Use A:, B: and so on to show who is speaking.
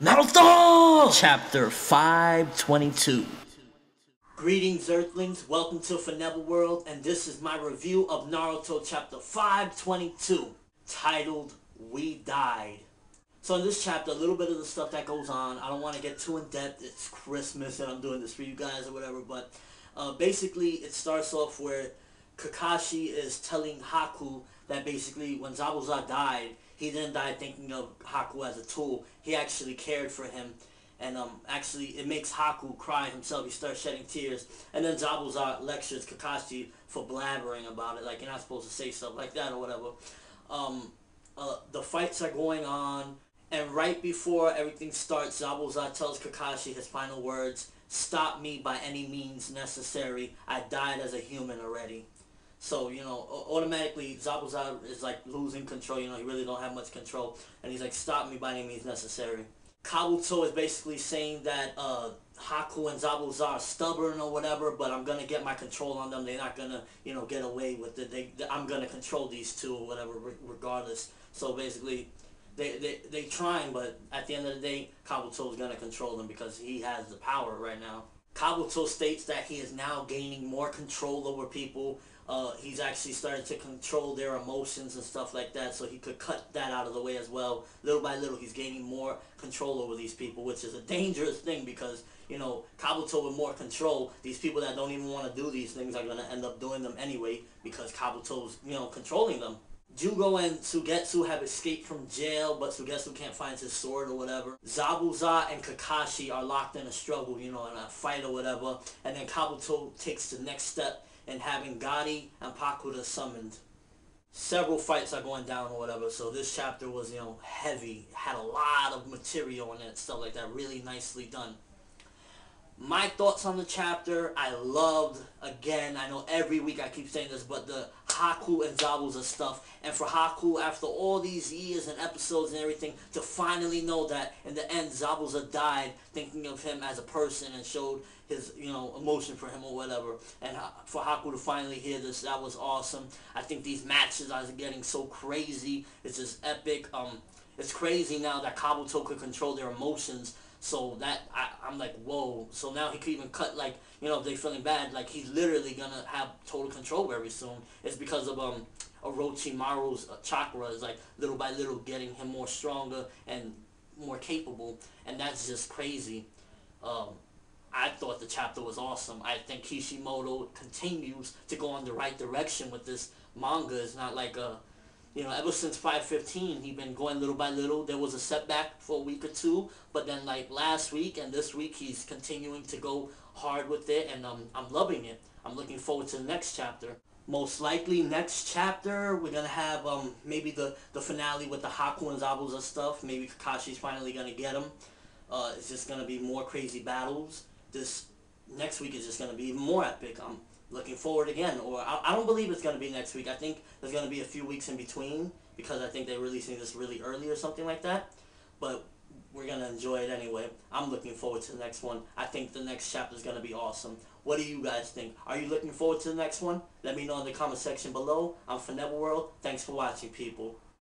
A: Naruto! Chapter 522.
B: Greetings, Earthlings. Welcome to ForneverWorld, and this is my review of Naruto Chapter 522, titled We Died. So in this chapter, a little bit of the stuff that goes on, I don't want to get too in-depth. It's Christmas, and I'm doing this for you guys or whatever, but uh, basically it starts off where Kakashi is telling Haku that basically when Zabuza died, he didn't die thinking of Haku as a tool. He actually cared for him. And um, actually, it makes Haku cry himself. He starts shedding tears. And then Zabuza lectures Kakashi for blabbering about it. Like, you're not supposed to say stuff like that or whatever. Um, uh, the fights are going on. And right before everything starts, Zabuza tells Kakashi his final words, Stop me by any means necessary. I died as a human already. So, you know, automatically Zabuza is like losing control, you know, he really don't have much control. And he's like, stop me by any means necessary. Kabuto is basically saying that uh, Haku and Zabuza are stubborn or whatever, but I'm to get my control on them. They're not to, you know, get away with it. They, they I'm to control these two or whatever, regardless. So basically, they, they, they trying, but at the end of the day, Kabuto is to control them because he has the power right now. Kabuto states that he is now gaining more control over people uh, he's actually starting to control their emotions and stuff like that, so he could cut that out of the way as well. Little by little, he's gaining more control over these people, which is a dangerous thing because, you know, Kabuto with more control, these people that don't even want to do these things are going to end up doing them anyway because Kabuto's, you know, controlling them. Jugo and Suigetsu have escaped from jail, but Suigetsu can't find his sword or whatever. Zabuza and Kakashi are locked in a struggle, you know, in a fight or whatever. And then Kabuto takes the next step in having Gari and Pakura summoned. Several fights are going down or whatever, so this chapter was, you know, heavy, had a lot of material in it, stuff like that, really nicely done. My thoughts on the chapter, I loved, again, I know every week I keep saying this, but the Haku and Zabuza stuff. And for Haku, after all these years and episodes and everything, to finally know that in the end Zabuza died thinking of him as a person and showed his, you know, emotion for him or whatever. And for Haku to finally hear this, that was awesome. I think these matches are getting so crazy. It's just epic. Um, it's crazy now that Kabuto could control their emotions so that I, I'm like, whoa. So now he could even cut like, you know, if they feeling bad, like he's literally gonna have total control very soon. It's because of um Orochimaru's uh, chakra is like little by little getting him more stronger and more capable, and that's just crazy. Um, I thought the chapter was awesome. I think Kishimoto continues to go in the right direction with this manga. It's not like a you know, ever since 515, he been going little by little. There was a setback for a week or two, but then like last week and this week, he's continuing to go hard with it, and um, I'm loving it. I'm looking forward to the next chapter. Most likely next chapter, we're going to have um, maybe the, the finale with the Haku and Zabuza stuff. Maybe Kakashi's finally going to get him. Uh, it's just going to be more crazy battles. This next week is just going to be even more epic. I'm looking forward again. Or I, I don't believe it's going to be next week. I think there's going to be a few weeks in between because I think they're releasing this really early or something like that. But we're going to enjoy it anyway. I'm looking forward to the next one. I think the next chapter is going to be awesome. What do you guys think? Are you looking forward to the next one? Let me know in the comment section below. I'm ForneverWorld. Thanks for watching, people.